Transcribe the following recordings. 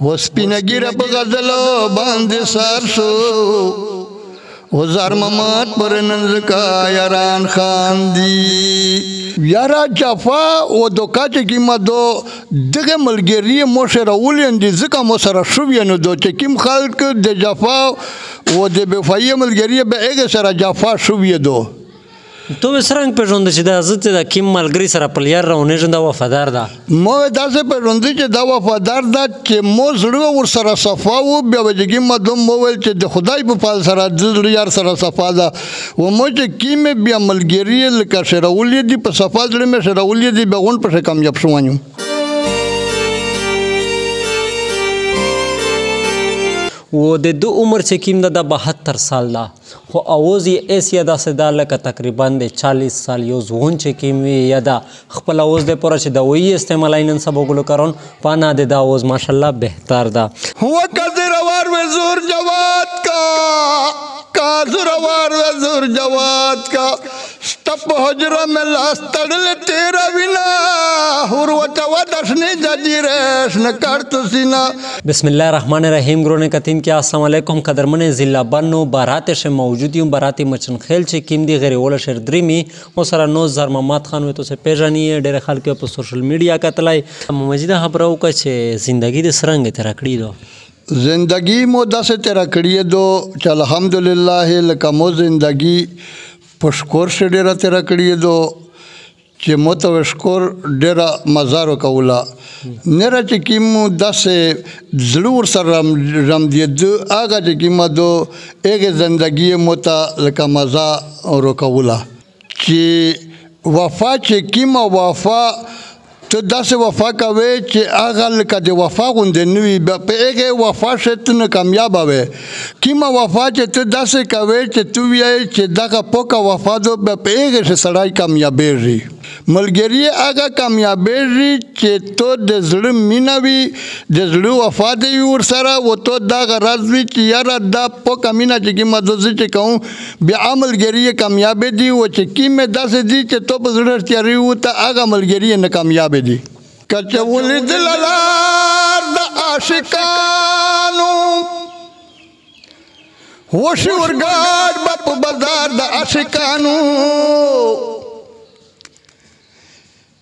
وسپینه ګیره په غزل باندې سار شو وزار ممات پر ننزکا یاران خان دی یارا جفا او دوکا چې کی ما دو دغه ملګری مو سره ولین دي ځکه مو سره شو ینو دو چې کیم خلک د جفا او د بفای ملګری به هغه سره جفا شو یدو تو به سرنګ پېژوند چې دا زه د کیم ملګری سره په لیار راونې ژوند وفادار ده مو داسې پېژوند چې دا وفادار ده چې مو زړه ور سره صفا وو بیا وجګي مدوم مو ویل چې د خدای په فال سره د زړه یار سره صفا ده و مو چې کیم بیا ملګری لکه شرولې دي په صفا زړه مې شرولې دي به غون په کامیاب شوانیو و د دو عمر چې کیم ده د 72 سال ده خو اوز یې ایس یا داسې دا لکه تقریبا د 40 سال یو ځوان چې کیم وی یا دا خپل اوز د پوره چې دا وی استعمالای نن سبا ګلو کرون پانا د دا اوز ماشاءالله بهتر ده هو کذر وار و زور جواد کا کاذر وار و زور جواد کا ستپ حجره مې لاس تړلې تېره وینه هور وچه وده شنې ججیرې شنه کړت سینه بسم الله الرحمن الرحیم ګرونه کتین کې السلام علیکم قدرمن ضلع بنو برات شه موجود یم برات مچن خیل چې کیم دی غیر ول شهر دریمی مو سره نو زر محمد خان وته سه پیژنی ډېر خلک په سوشل میډیا کتلای مزید خبرو کا چې زندگی د سرنګ تر کړی دو زندگی مو داسې تیر کړی دو چې الحمدلله لکه مو زندگی په شکور شې ډېره تېره کړي دو چې موته و شکور ډېره مزار وکوله نره چې کیم داسې زړه ور سره رم دی د هغه چې کیم دو هغه زندگی موته لکه مزا وروکوله چې وفا چې کیم وفا ته داسې وفا کوې چې هغه لکه د وفا غوندې نه وي په هغې وفا شې ته ناکامیابه وې کومه وفا چې ته داسې کوې چې ته وایې چې دغه پوکه وفا ده بیا په هغې شې سړی کامیابېږي ملګري هغه کامیابېږي چې ته د زړه مینه وي د زړه وفا دې وي ورسره و ته دغه راز وي چې یاره دا پوکه مینه چې کومه زه چې کوم بیا عملګری کامیاب دي او چې کیمه داسې دي چې تو په زړه تیاري و ته هغه عملګری نه کامیاب دي کچه ولید لار د عاشقانو وشي ورګار په بازار د عاشقانو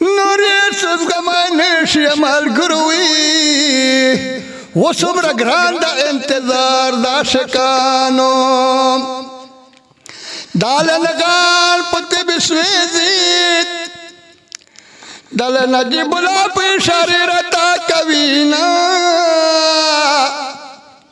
نورې څه زغمای نشي ملګرو اوس عمره ګران د انتظار د عاشقانو دالنګار پته بسويزي دل نجیب الله په اشاره رتا کوي نه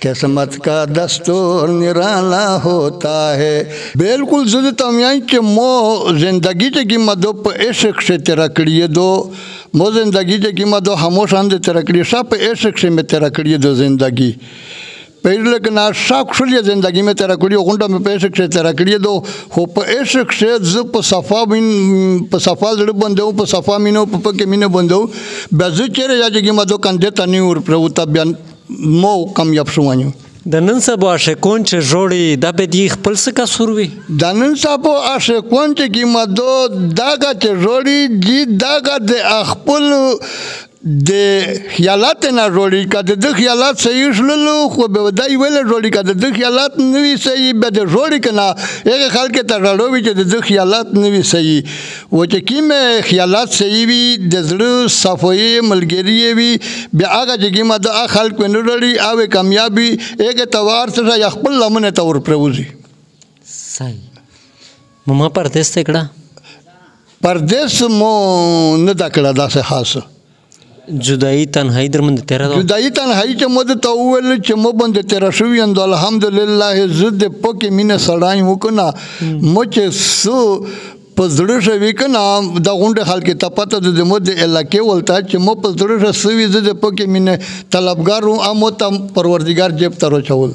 قسمت کا دستور نرالا ہوتا ہے بالکل زده تمیای چې مو زندگی ته کې مدو په عشق سے تیر کړی دو مو زندگی ته کې مدو همو شان دې تیر کړی سب په عشق سے می تیر کړی دو زندگی پہلے کہ نا شاک شلی زندگی میں تیرا کڑی غنڈا میں پہ عشق سے تیرا کڑی دو ہو پہ عشق سے ز پہ صفا من پہ صفا زڑ بندو پہ صفا مینو پہ پہ کہ مینو بندو بے ز چیرے یا جگی مدو کندے تنی اور پروتا بیان مو کمیاب شو وانیو د نن سبا عاشقون چې جوړي دا به دی خپل څه کسور وي د نن سبا عاشقون چې قیمتو دغه چې جوړي دی دغه د خپل د خیالات نه جوړي کده د خیالات صحیح شللو خو به دای ویل جوړي کده د خیالات نوي صحیح به د جوړي کنه هغه خلک ته جوړوي چې د خیالات نوي صحیح و چې کیم خیالات صحیح وي د زړه صفوي ملګری وي بیا هغه چې کیمه د خلک په نړړي او کامیابی هغه توار څخه یا خپل لمنه ته ورپروزي صحیح مو ما پردیس ته کړه پردیس مو نه دا کړه داسې خاصه جدائی تنهایی در باندې تیره ده جدائی تنهایی چې مو ته وویل چې مو باندې تیره شوی اند الحمدلله زه د پکې مینه سړای وکنه مو چې سو په زړه شوی کنه د غونډه خلک ته پته د زمو د علاقې ولته چې مو په زړه شوی زه د پکې مینه طلبګار او مو ته پروردگار جیب تر چول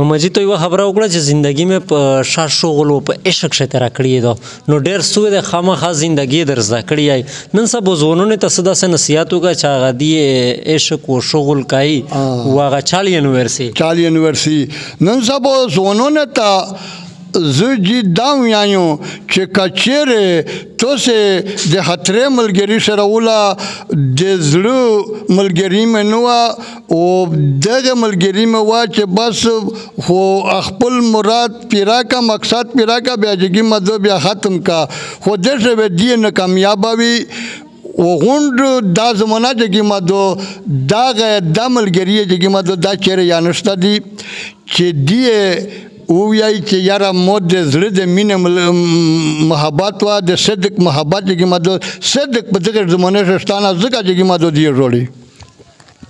ممجي ته یو خبره وکړه چې زندگی مې په شا شغل او په عشق شه تر کړی دو نو ډیر سوی د خامخا زندگی در زده کړی نن سبا ځوانونه ته صدا سه نصیحت وکړه چې هغه دی عشق او شغل کوي او هغه چال یونیورسي چال یونیورسي نن سبا ځوانونه ته زه جی دا ویایم چې کچېره تاسو د خطرې ملګری سره ولا د زړه ملګری منو او دغه ملګری مې وا چې بس خو خپل مراد پیرا کا مقصد پیرا کا بیا جګی مدو بیا ختم کا خو د څه به دی نه کامیاب وي او غوند دا زمونه جګی مدو دا غه د ملګری جګی مدو دا چیرې یا نشته دی چې دی وویای چې یاره مو د زړه د مینې محبت وا د صدق محبت جګی مدو صدق په دغه زمونه شتانه زګه جګی مدو دی جوړي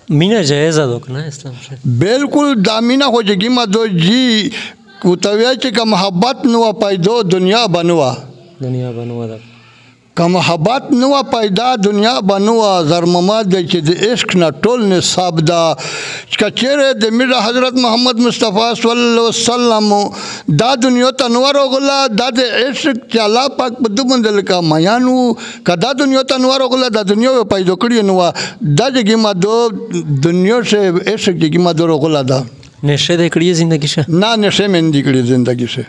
مینه جایزه ده کنه اسلام شه بالکل دا مینه خو چې کیمه دو جی کو ته وی چې که محبت نو پیدا دنیا بنوا دنیا بنوا ده که محبت نو پیدا دنیا بنوا زرمما د چې د عشق نه ټول نصاب دا کچېره د میر حضرت محمد مصطفی صلی الله علیه وسلم دا دنیا ته نور غلا د عشق چې الله پاک په دومره لکه میانو که دا دنیا ته نور غله دا دنیا به پیدا کړی نو دا چې ما دو دنیا سے عشق کې ما دو غله دا نشه دې کړی زندگی شه نه نشه مې دې کړی زندگی شه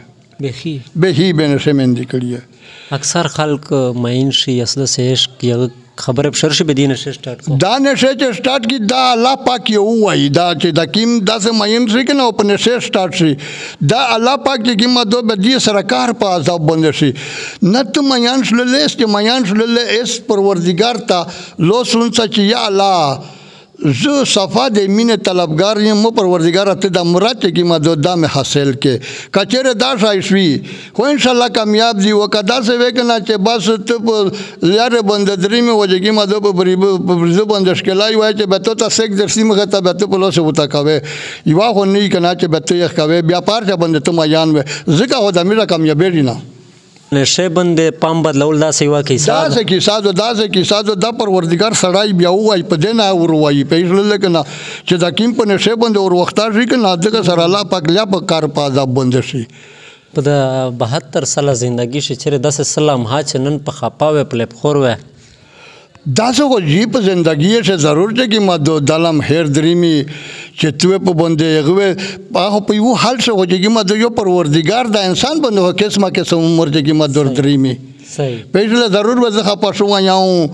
بهي بهي به نشه مې دې کړی اکثر خلک ماین شي اصل سه عشق یو خبره بشر شي بدین شي سٹارټ کو دا نشه چې سٹارټ کی دا الله پاک یو وای دا چې د کیم داس ماین شي کنه په نشه سٹارټ شي دا الله پاک چې کیمه دو بدی سرکار په عذاب باندې شي نه تو میان شللې است میان شللې است پروردګار ته لوس ونڅه چې یا الله زه صفا د مینې طلبګار یم مو پروردګار ته د مراد کې ما د دام حاصل کې کچره دا شایشوي خو ان شاء الله کامیاب دی وکدا سه وکنه چې بس ته په یار بند درې مې وجګي ما د په بریبه په برزه بند شکلای وای چې به ته تاسو یک درسي مخه ته به ته په لوسه وتا کوي یوا خو نه کنا چې بته یخ کوي بیا پارچا باندې ته ما یان و زکه هو د میرا کامیابی نه نشه باندې پام بدلول دا سیوا کې ساده دا سکه ساده دا سکه ساده د پروردګار سړای بیا وای په دې نه ور وای په ایرل لکنه چې دا کیم په نشه باندې ور وختار شي کنه دغه سره الله پاک لا په کار پازا بند شي په د 72 ساله زندگی شي چې داسې سلام ها چې نن په خپاوه پلیپ خور وای داسې خو جی په زندګی کښې ضرور چې کی ما دو دلم هیر دریمی چې توې په بندې یغوې په خو په یو حال کښې خو چې کی ما دو یو پروردګار دا انسان بندې خو قسمه قسم عمر چې کی ما دور دریمی پیشله ضرور به زخه پښو یاو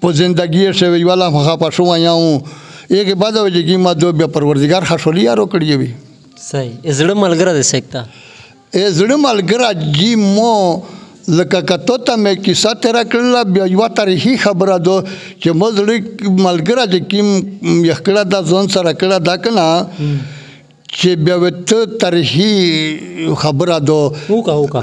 په زندگی کښې وی والا خو خپه شو یاو یګه بعد او چې کی ما دو بیا پروردګار خښولی یارو کړی وی صحیح زړه ملګری دی سکتا ای زړه ملګره جی مو لکه کتو ته مې کیسه تیره کړله بیا یوه تاریخي خبره ده چې مو زړه ملګره چې کیم یخ کړه دا ځان سره کړه دا کنه چې بیا وته تاریخي خبره ده وکا وکا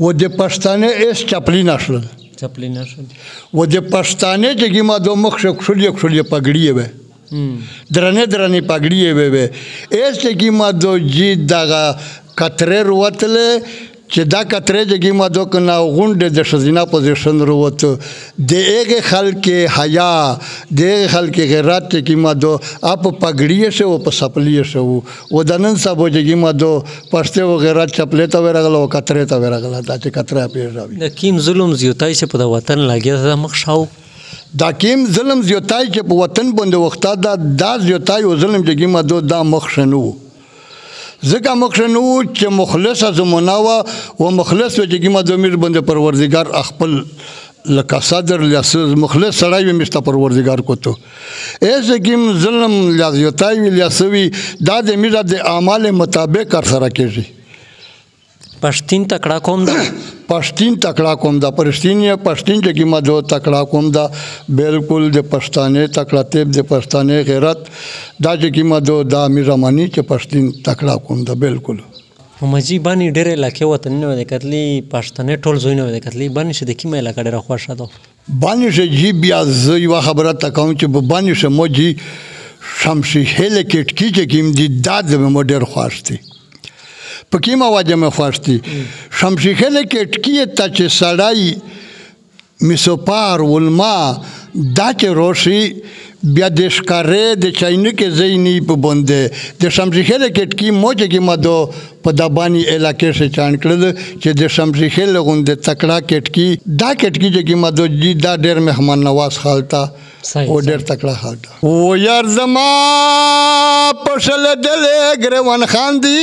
و د پښتانه ایس چپلی نشل چپلی نشل و د پښتانه چې ګیما دو مخ شو کښلی کښلی پګړی وې درنه درنه پګړی وې وې ایس چې ګیما دو جی دغه کتره وروتله چې دا کتره چې ګیما دو کنه غونډه د شزینا پوزیشن وروته د هغه خلک حیا د هغه خلک غیرت چې ګیما دو اپ پګړی شو په سپلی شو و د نن سبا چې کومه د پښتې او غیرت چپلې ته ورغله او کترې ته ورغله دا چې کتره پیژاوي د کیم ظلم زیاتای چې په د وطن لګیا ده مخ شاو دا کیم ظلم زیاتای چې په وطن باندې وخته دا دا زیاتای او ظلم چې کومه د دا مخ شنو ځکه مخ شنو چې مخلص زمونه وا او مخلص چې کومه د میر باندې پروردگار خپل لکه صدر لیاسز مخلص سړی وي مشته پروردګار کوتو ایز گیم ظلم لیازیتای وی لیاسوی دا د میډا د اعمال مطابق کار سره کیږي پښتین تکړه کوم دا پښتین تکړه کوم دا پښتین یا پښتین چې ما دو تکړه کوم دا بالکل د پښتانه تکړه تیب د پښتانه غیرت دا چې ما دو دا میرمنی چې پښتین تکړه کوم دا بالکل ممجی بانی ډیره علاقه وطنی نه ویده کتلی پښتنی ټول زوی نه ویده کتلی بانی شه دکیمه علاقه ډیره خوښه دو. بانی شه جی بیا زه یوه خبره ته کوم چی په بانی شه مو جی شمشی هیله کیټ کی چه کیم دی دا د مو ډیر خوښ دی په کیمه وجه می خوښ دی شمشی هیله کیټ کی ته چه سړی مسوپار ولما دا چې روشي بیا د ښکارې د چاینکې ځای نه په بوندې د شمزیخېل کټکي موجه کې مدو په دباني علاقې سره چاڼ کړل چې د شمزیخېل غوندې تکړه کټکي دا کټکي چې کې مدو جی دا ډېر مهمان نواز خالتا او ډېر تکړه خالتا او یار زما پښل دلې ګروان خان دی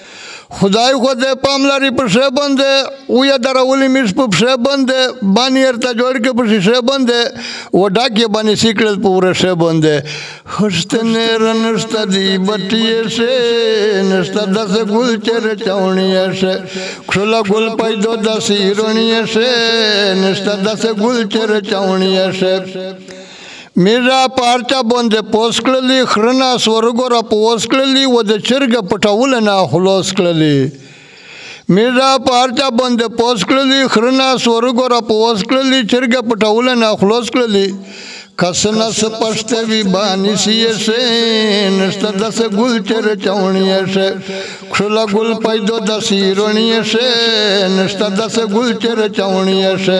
خدای خو دې پام لري په شی باندې او یا درولې مش په شی باندې باندې ارته جوړ کې په شی باندې و ډاکې باندې سیکړل په ور شی باندې خوشت نه رنشت دی بټي شي نشت د ګل چر چاونی شي خلا ګل پیدا د سیرونی شي نشت د ګل چر چاونی شي میرا په ارچا باندې پوس کړلې خرنا سورګورا په وس کړلې و د چرګ پټول نه خلاص کړلې میرا په ارچا باندې پوس کړلې خرنا سورګورا په وس کړلې چرګ پټول نه خلاص کړلې کس نس پشت وی بانی سی شے نشتا دس گل چر چونی شے کھلا گل پیدو دسی رونی شے نشتا دس گل چر چونی شے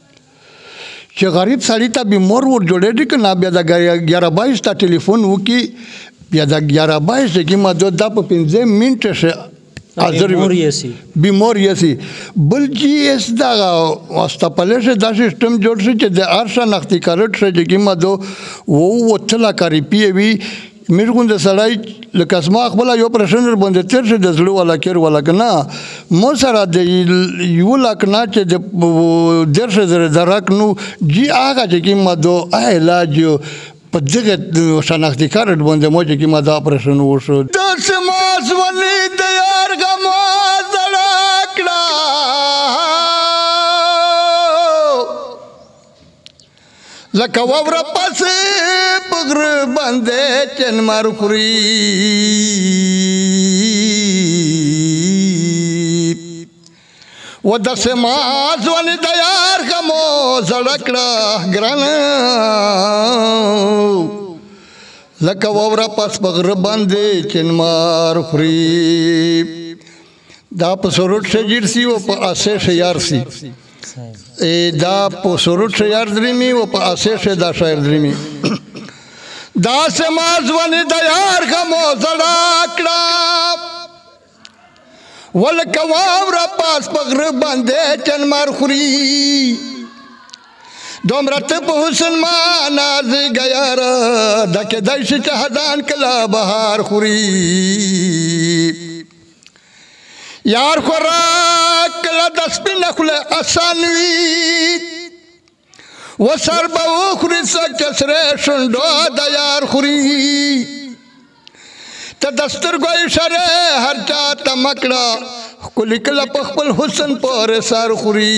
چې غریب سړی ته به مور ور جوړېږي که نه بیا د ګیاره بایس ته ټلیفون وکړي بیا د ګیاره بایس کې مدو دا په پنځه منټه شه حاضر به مور یسي بل جی اس دا واستپل شه دا سیستم جوړ شي چې د ارشا نختی کارت شه چې مدو وو وتلا کاری پی وی میر غوند سړی لکه اسما خپل یو پرشنر باندې تیر شي د زړه ولا کیر ولا کنه مو سره د یو لاک نه چې د درشه زره درک نو جی هغه چې کی ما دو علاج په دغه شناختی کارت باندې مو چې کی ما دا پرشن وشو د سماس ولې د یار غمو لکه وور پسې بغر باندې چن مار خوري و د سما ځوان د یار غمو زړکړه ګران لکه وور پس بغر باندې چن مار خوري دا په سروټ شجر سی او په اسه شیار سی دا په سروټ شیار درمی او په اسه شه دا شاعر درمی دا سماز ونی د یار غمو زړه کړه ولکه واور پاس په غر باندې چن مار خوري دومره ته په حسن ما ناز غیر دکه دای شي ته هدان کلا بهار خوري یار خوراک له د سپین خله اسان وی وسر به وخوري څه کسره شونډو د یار خوري ته د سترګو اشاره هر چا ته مکړه ښکلي کله په خپل حسن پورې سر خوري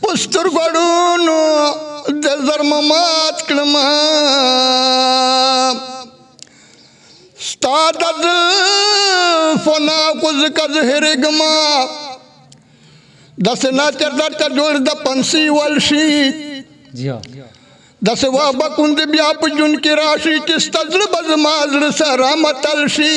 پستر ګړونو د زرم مات کړم ستا د فنا کو زکه زهر ګما د سنا تر د جوړ د پنسي ول شي د سوا بکوند بیا په جون کې راشي چې ستزړه بزما زړه سره متل شي